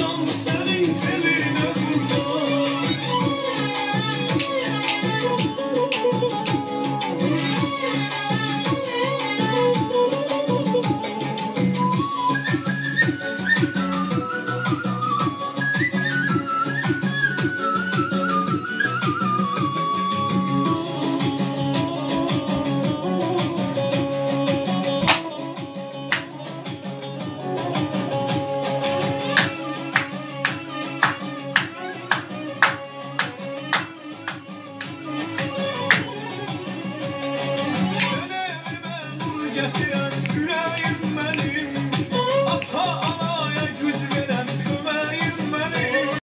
song selling television. yatıyor yüreğim